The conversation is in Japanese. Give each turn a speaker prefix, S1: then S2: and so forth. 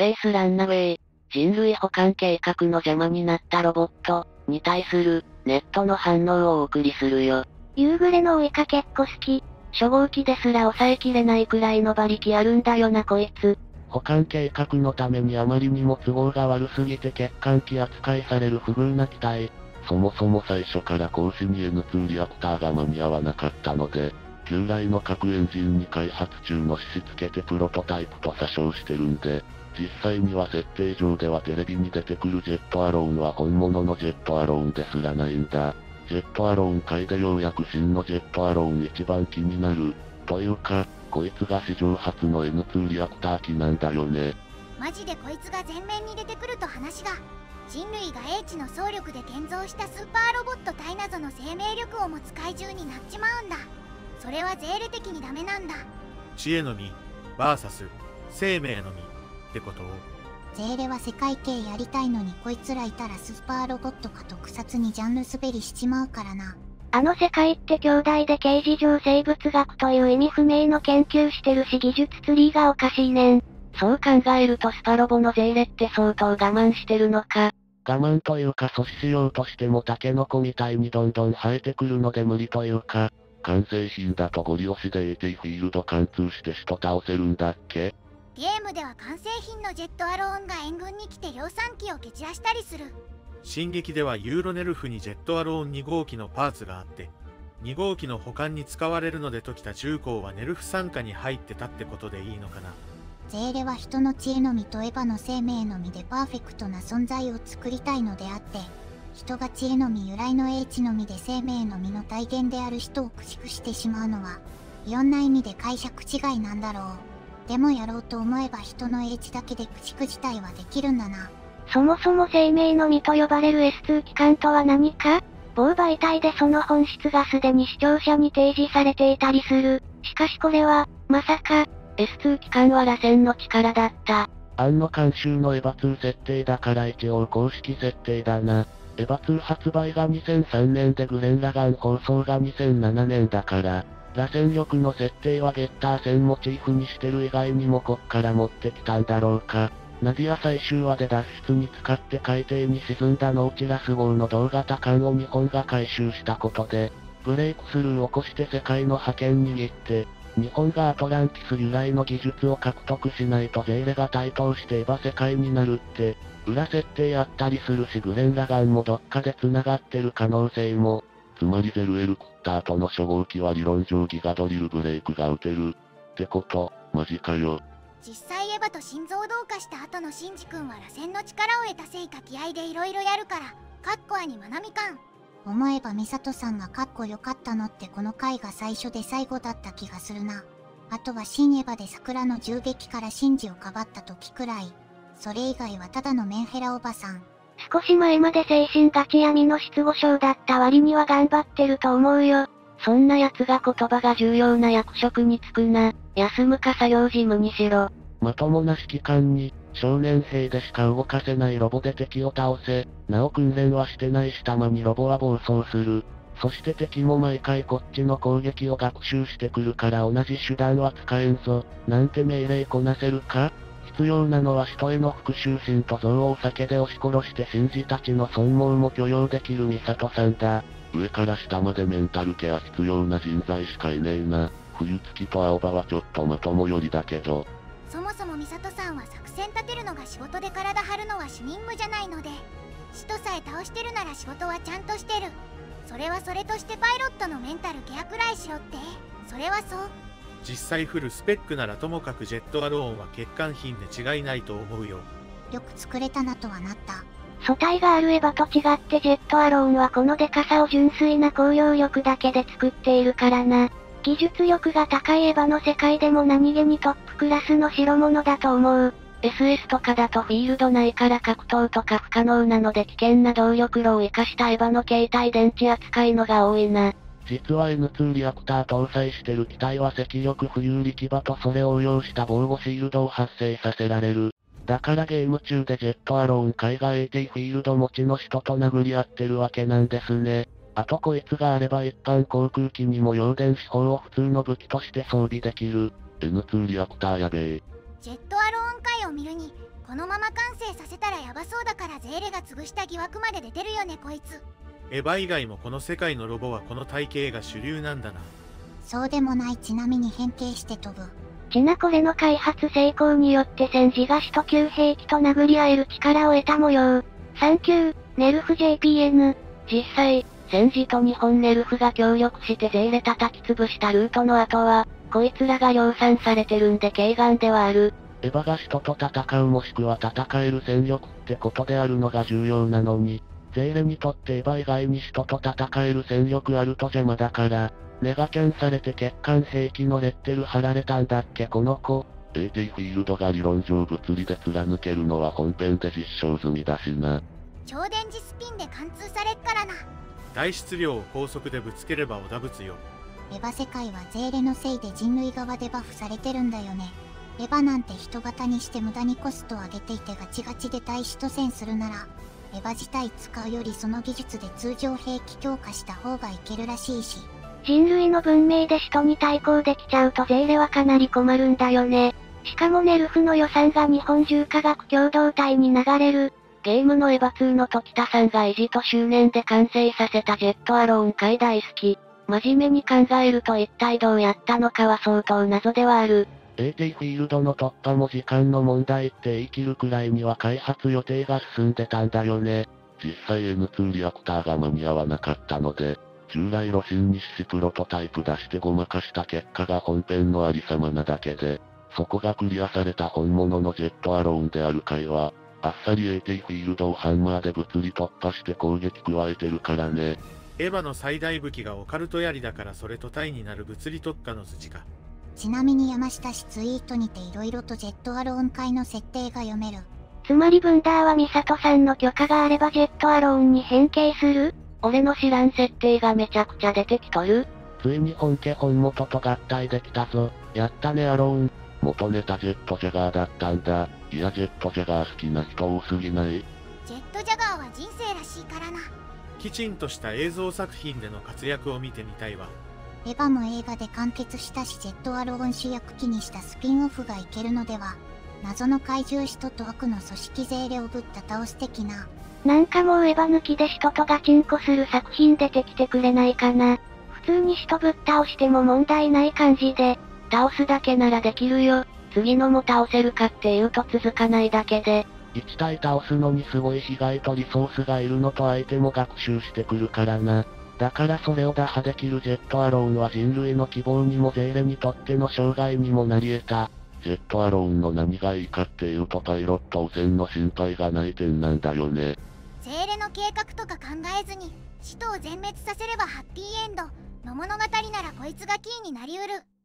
S1: ペースランナウェイ、人類保管計画の邪魔になったロボット、に対する、ネットの反応をお送りするよ。
S2: 夕暮れの追いかけっこ好き。
S1: 初号機ですら抑えきれないくらいの馬力あるんだよなこいつ。保管計画のためにあまりにも都合が悪すぎて欠陥機扱いされる不遇な機体。そもそも最初から講師に N2 リアクターが間に合わなかったので、従来の核エンジンに開発中のししつけてプロトタイプと詐称してるんで、実際には設定上ではテレビに出てくるジェットアローンは本物のジェットアローンですらないんだ。ジェットアローン界でようやく真のジェットアローン一番気になる。というか、こいつが史上初の N2 リアクター機なんだよね。
S3: マジでこいつが前面に出てくると話が。人類が英知の総力で建造したスーパーロボット対謎の生命力を持つ怪獣になっちまうんだ。それは税理的にダメなんだ。
S4: 知恵の実、バーサス、生命の実ってこと？を。
S5: ゼーレは世界系やりたいのにこいつらいたらスーパーロボットか特撮にジャンル滑りしちまうからな。
S2: あの世界って兄弟で刑事上生物学という意味不明の研究してるし技術ツリーがおかしいねん。
S1: そう考えるとスパロボのゼーレって相当我慢してるのか。我慢というか阻止しようとしてもタケノコみたいにどんどん生えてくるので無理というか、完成品だとゴリ押しで AT フィールド貫通して人倒せるんだっけ？
S3: ゲームでは完成品のジェットアローンが援軍に来て量産機を蹴散らしたりする。
S4: 進撃ではユーロネルフにジェットアローン2号機のパーツがあって2号機の保管に使われるので時田重工はネルフ傘下に入ってたってことでいいのかな。
S5: ゼーレは人の知恵の実とエヴァの生命の実でパーフェクトな存在を作りたいのであって人が知恵の実由来の英知の実で生命の実の体現である人を駆逐してしまうのはいろんな意味で解釈違いなんだろうでもやろうと思えば人の英知だけで駆逐自体はできるんだな。
S2: そもそも生命の実と呼ばれる S2 機関とは何か？某媒体でその本質がすでに視聴者に提示されていたりする。しかしこれは、まさか、S2 機関は螺旋の力だった。案の監修のエヴァ2設定だから一応公式設定だな。エヴァ2発売が2003年でグレン・ラガン放送が2007年だから、螺旋力の設定はゲッター戦モチーフにしてる以外にもこっから持ってきたんだろうか。ナディア最終話で脱出に使って海底に沈んだノーチラス号の同型艦を日本が回収したことで、ブレイクスルーを起こして世界の覇権握って、日本がアトランティス由来の技術を獲得しないとゼーレが台頭してエヴァ世界になるって、裏設定あったりするしグレン・ラガンもどっかで繋がってる可能性も、つまりゼルエル食った後の初号機は理論上ギガドリルブレイクが打てる。ってこと、マジかよ。
S3: 実際エヴァと心臓同化した後のシンジ君は螺旋の力を得たせいか気合で色々やるから、かっこ兄まなみかん。
S5: 思えば美里さんがかっこよかったのってこの回が最初で最後だった気がするな。あとは新エヴァで桜の銃撃からシンジをかばった時くらい。それ以外はただのメンヘラおばさん。
S2: 少し前まで精神ガチ闇の失語症だった割には頑張ってると思うよ。そんな奴が言葉が重要な役職に就くな。休むか作業事務にしろ。まともな指揮官に、少年兵でしか動かせないロボで敵を倒せ。なお訓練はしてないしたまにロボは暴走する。そして敵も毎回こっちの攻撃を学習してくるから同じ手段は使えんぞ。なんて命令こなせるか？必要なのは人への復讐心と憎悪を酒で押し殺して信じたちの尊毛も許容できるミサトさんだ。上から下までメンタルケア必要な人材しかいねえな。冬月と青葉はちょっとまともよりだけど。
S3: そもそもミサトさんは作戦立てるのが仕事で体張るのは主任務じゃないので、使徒さえ倒してるなら仕事はちゃんとしてる。それはそれとしてパイロットのメンタルケアくらいしろって。それはそう。
S4: 実際フルスペックならともかくジェットアローンは欠陥品で違いないと思うよ。
S5: よく作れたなとはなった。
S2: 素体があるエヴァと違ってジェットアローンはこのデカさを純粋な高揚力だけで作っているからな。技術力が高いエヴァの世界でも何気にトップクラスの代物だと思う。SS とかだとフィールド内から格闘とか不可能なので危険な動力炉を活かしたエヴァの携帯電池扱いのが多いな。実は N2 リアクター搭載してる機体は赤力浮遊力場とそれを応用した防護シールドを発生させられる。だからゲーム中でジェットアローン海外 AT フィールド持ちの人と殴り合ってるわけなんですね。あとこいつがあれば一般航空機にも陽電子砲を普通の武器として装備できる。N2 リアクターやべえ。
S3: ジェットアローン海を見るに、このまま完成させたらヤバそうだからゼーレが潰した疑惑まで出てるよねこいつ
S4: エヴァ以外もこの世界のロボはこの体型が主流なんだな
S5: そうでもないちなみに変形して飛ぶ。
S2: ちなこれの開発成功によって戦時が首都級兵器と殴り合える力を得た模様。サンキュー、ネルフ JPN。実際、戦時と日本ネルフが協力してゼーレ叩き潰したルートの後は、こいつらが量産されてるんで軽眼ではある。
S1: エヴァが人と戦うもしくは戦える戦力ってことであるのが重要なのに、ゼーレにとってエヴァ以外に人と戦える戦力あると邪魔だから、ネガキャンされて欠陥兵器のレッテル貼られたんだっけこの子。AT フィールドが理論上物理で貫けるのは本編で実証済みだしな。
S3: 超電磁スピンで貫通されっからな
S4: 大質量を高速でぶつければおだぶつよ
S5: エヴァ世界はゼーレのせいで人類側でバフされてるんだよね。エヴァなんて人型にして無駄にコストを上げていてガチガチで大使と戦するなら、エヴァ自体使うよりその技術で通常兵器強化した方がいけるらしいし。
S2: 人類の文明で人に対抗できちゃうとゼーレはかなり困るんだよね。しかもネルフの予算が日本中科学共同体に流れる。ゲームのエヴァ2の時田さんが意地と執念で完成させたジェットアローン回大好き。真面目に考えると一体どうやったのかは相当謎ではある。
S1: AT フィールドの突破も時間の問題って言い切るくらいには開発予定が進んでたんだよね。実際 N2 リアクターが間に合わなかったので、従来路線にしプロトタイプ出してごまかした結果が本編のありさまなだけで、そこがクリアされた本物のジェットアローンである回は、あっさり AT フィールドをハンマーで物理突破して攻撃加えてるからね。
S4: エヴァの最大武器がオカルト槍だからそれと対になる物理特化の筋か
S5: ちなみに山下氏ツイートにて色々とジェットアローン会の設定が読める。
S2: つまりブンダーはミサトさんの許可があればジェットアローンに変形する俺の知らん設定がめちゃくちゃ出てきとる
S1: ついに本家本元と合体できたぞ。やったねアローン。元ネタジェットジャガーだったんだ。いやジェットジャガー好きな人多すぎない
S3: ジェットジャガーは人生らしいからな
S4: きちんとした映像作品での活躍を見てみたいわ
S5: エヴァも映画で完結したしジェットアローン主役機にしたスピンオフがいけるのでは謎の怪獣使徒と悪の組織ゼーレをぶった倒す的な。
S2: なんかもうエヴァ抜きで人とガチンコする作品出てきてくれないかな。普通に人ぶっ倒しても問題ない感じで、倒すだけならできるよ。次のも倒せるかっていうと続かないだけで。
S1: 1体倒すのにすごい被害とリソースがいるのと相手も学習してくるからな。だからそれを打破できるジェットアローンは人類の希望にもゼーレにとっての障害にもなり得た。ジェットアローンの何がいいかっていうとパイロット汚染の心配がない点なんだよね。
S3: 精霊の計画とか考えずに使徒を全滅させればハッピーエンドの物語ならこいつがキーになりうる